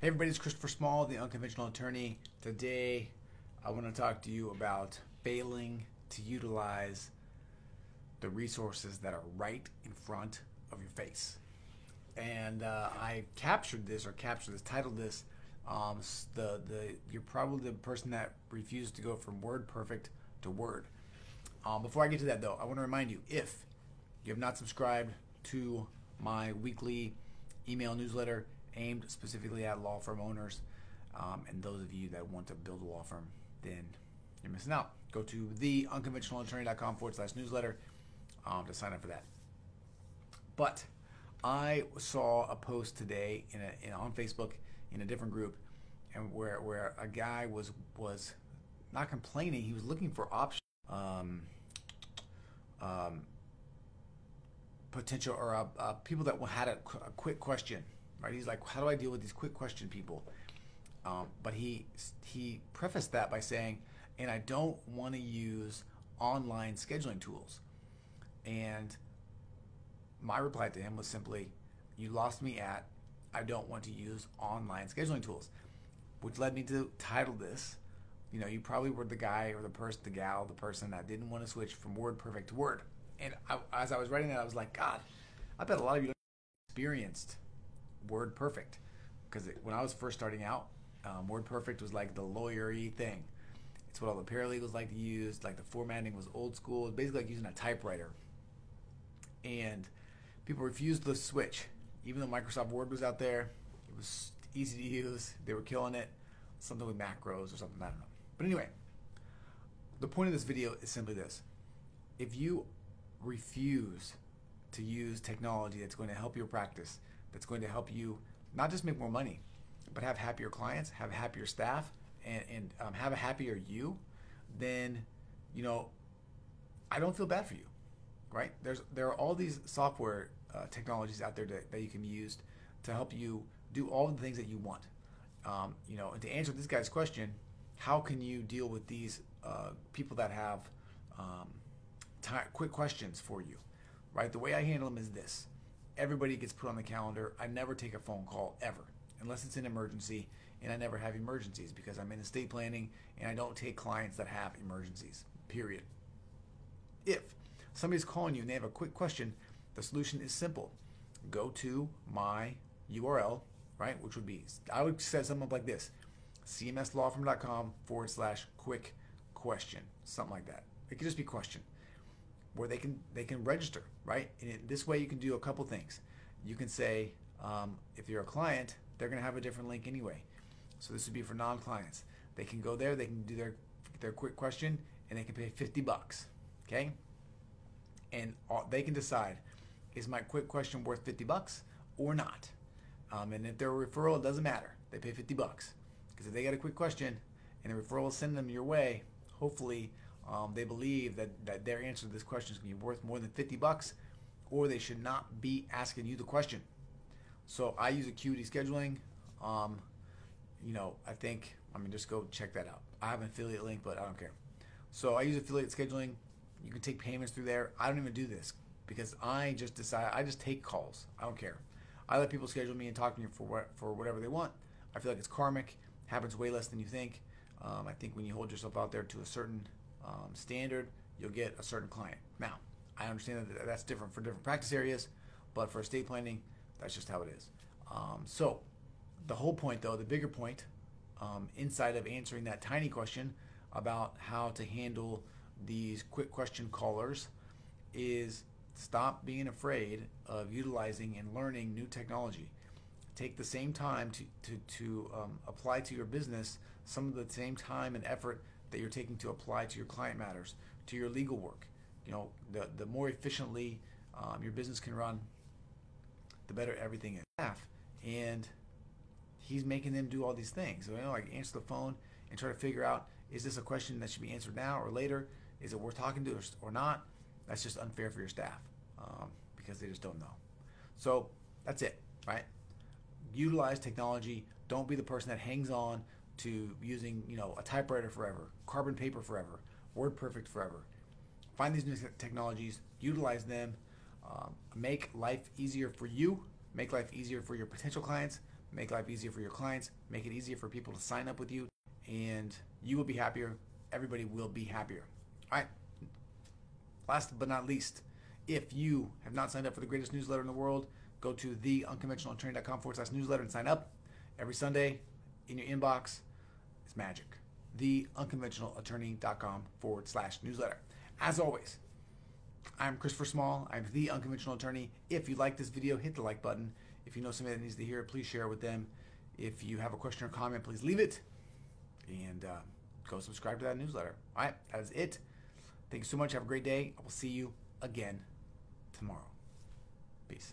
Hey everybody, it's Christopher Small, the unconventional attorney. Today, I want to talk to you about failing to utilize the resources that are right in front of your face. And uh, I captured this, or captured this, titled this. Um, the the you're probably the person that refused to go from WordPerfect to word. Um, before I get to that, though, I want to remind you if you have not subscribed to my weekly email newsletter aimed specifically at law firm owners um, and those of you that want to build a law firm, then you're missing out. Go to theunconventionalattorney.com forward slash newsletter um, to sign up for that. But I saw a post today in, a, in on Facebook in a different group, and where where a guy was was not complaining, he was looking for options. Um, um, potential or uh, uh, people that had a, a quick question right? He's like, how do I deal with these quick question people? Um, but he he prefaced that by saying, and I don't want to use online scheduling tools. And my reply to him was simply, you lost me at, I don't want to use online scheduling tools, which led me to title this. You know, you probably were the guy or the person, the gal, the person that didn't want to switch from WordPerfect to word. And I, as I was writing that, I was like, God, I bet a lot of you experienced WordPerfect because when I was first starting out, um, WordPerfect was like the lawyery thing. It's what all the paralegals like to use. Like the formatting was old school. It's basically like using a typewriter. And people refused to switch, even though Microsoft Word was out there. It was easy to use. They were killing it. Something with macros or something. I don't know. But anyway, the point of this video is simply this: if you refuse to use technology that's going to help your practice that's going to help you not just make more money, but have happier clients, have happier staff, and, and um, have a happier you, then, you know, I don't feel bad for you, right? There's there are all these software uh, technologies out there that, that you can use to help you do all the things that you want. Um, you know, and to answer this guy's question, how can you deal with these uh, people that have um, quick questions for you, right? The way I handle them is this everybody gets put on the calendar. I never take a phone call ever, unless it's an emergency, and I never have emergencies because I'm in estate planning and I don't take clients that have emergencies. Period. If somebody's calling you and they have a quick question, the solution is simple. Go to my URL, right, which would be I would say something like this: cmslawfirm.com forward slash quick question, something like that. It could just be question where they can they can register, right? And this way you can do a couple things. You can say um, if you're a client, they're going to have a different link anyway. So this would be for non-clients. They can go there, they can do their their quick question, and they can pay 50 bucks. Okay, and all, they can decide is my quick question worth 50 bucks or not. Um, and if they're a referral, it doesn't matter. They pay 50 bucks because if they got a quick question and the referral sending them your way, hopefully um, they believe that, that their answer to this question is going to be worth more than 50 bucks, or they should not be asking you the question. So I use Acuity Scheduling. Um, you know, I think, I mean, just go check that out. I have an affiliate link, but I don't care. So I use affiliate scheduling. You can take payments through there. I don't even do this because I just decide, I just take calls. I don't care. I let people schedule me and talk to me for what, for whatever they want. I feel like it's karmic, happens way less than you think. Um, I think when you hold yourself out there to a certain um, standard, you'll get a certain client. Now, I understand that that's different for different practice areas, but for estate planning, that's just how it is. Um, so, the whole point, though, the bigger point um, inside of answering that tiny question about how to handle these quick question callers is stop being afraid of utilizing and learning new technology. Take the same time to, to, to um, apply to your business some of the same time and effort that you're taking to apply to your client matters, to your legal work. You know, the, the more efficiently um, your business can run, the better everything is. And he's making them do all these things. So, you know, like answer the phone and try to figure out is this a question that should be answered now or later? Is it worth talking to or not? That's just unfair for your staff um, because they just don't know. So that's it, right? Utilize technology. Don't be the person that hangs on to using you know a typewriter forever, carbon paper forever, WordPerfect forever. Find these new technologies, utilize them, um, make life easier for you, make life easier for your potential clients, make life easier for your clients, make it easier for people to sign up with you, and you will be happier. Everybody will be happier. All right. Last but not least, if you have not signed up for the greatest newsletter in the world, go to theunconventionalattorney.com forward slash newsletter and sign up. Every Sunday in your inbox is magic. Theunconventionalattorney.com forward slash newsletter. As always, I'm Christopher Small. I'm the unconventional attorney. If you like this video, hit the like button. If you know somebody that needs to hear it, please share it with them. If you have a question or comment, please leave it. And uh, go subscribe to that newsletter. All right, that is it. Thank you so much. Have a great day. I will see you again tomorrow. Peace.